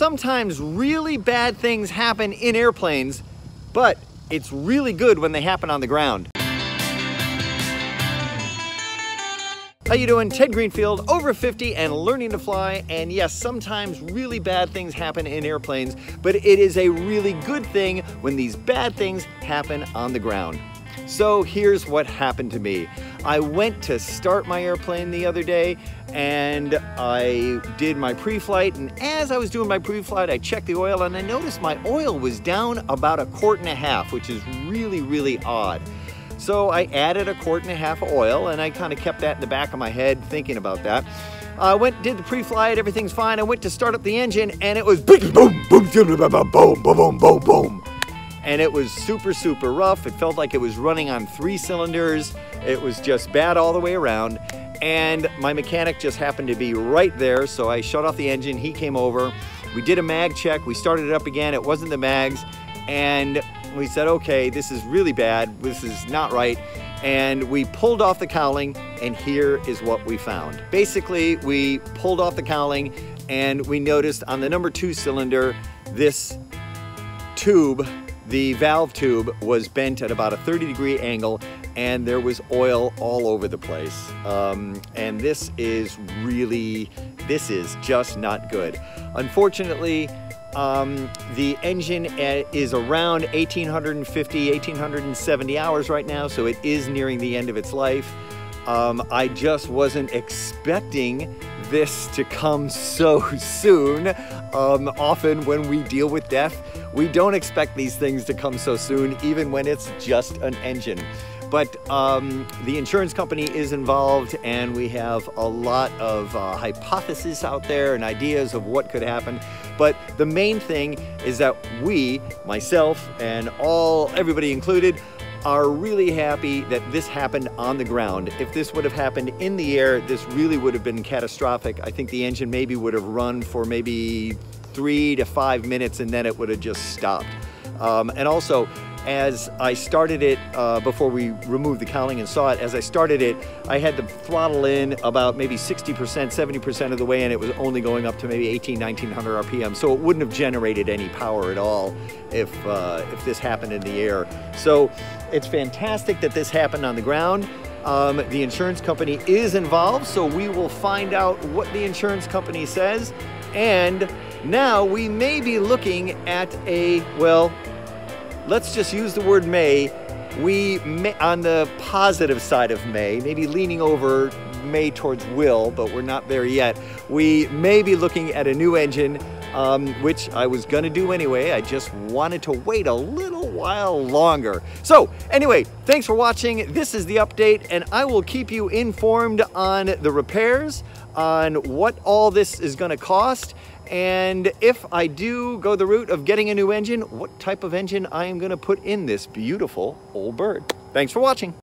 Sometimes really bad things happen in airplanes, but it's really good when they happen on the ground. How you doing? Ted Greenfield, over 50 and learning to fly. And yes, sometimes really bad things happen in airplanes, but it is a really good thing when these bad things happen on the ground. So here's what happened to me. I went to start my airplane the other day and I did my pre-flight and as I was doing my pre-flight I checked the oil and I noticed my oil was down about a quart and a half which is really really odd. So I added a quart and a half of oil and I kind of kept that in the back of my head thinking about that. I went, did the pre-flight, everything's fine. I went to start up the engine and it was boom, boom, boom, boom, boom, boom, boom, boom and it was super, super rough. It felt like it was running on three cylinders. It was just bad all the way around. And my mechanic just happened to be right there, so I shut off the engine. He came over. We did a mag check. We started it up again. It wasn't the mags. And we said, okay, this is really bad. This is not right. And we pulled off the cowling, and here is what we found. Basically, we pulled off the cowling, and we noticed on the number two cylinder, this tube the valve tube was bent at about a 30 degree angle and there was oil all over the place. Um, and this is really, this is just not good. Unfortunately, um, the engine uh, is around 1850, 1870 hours right now, so it is nearing the end of its life. Um, I just wasn't expecting this to come so soon. Um, often when we deal with death, we don't expect these things to come so soon, even when it's just an engine. But um, the insurance company is involved, and we have a lot of uh, hypotheses out there and ideas of what could happen. But the main thing is that we, myself, and all everybody included, are really happy that this happened on the ground. If this would have happened in the air, this really would have been catastrophic. I think the engine maybe would have run for maybe three to five minutes and then it would have just stopped. Um, and also, as I started it, uh, before we removed the cowling and saw it, as I started it, I had the throttle in about maybe 60%, 70% of the way, and it was only going up to maybe 18, 1900 RPM. So it wouldn't have generated any power at all if, uh, if this happened in the air. So it's fantastic that this happened on the ground. Um, the insurance company is involved, so we will find out what the insurance company says. And now we may be looking at a, well, let's just use the word may. We may, on the positive side of may, maybe leaning over may towards will, but we're not there yet. We may be looking at a new engine, um, which I was gonna do anyway. I just wanted to wait a little while longer. So anyway, thanks for watching. This is the update and I will keep you informed on the repairs, on what all this is gonna cost, and if I do go the route of getting a new engine, what type of engine I am gonna put in this beautiful old bird. Thanks for watching.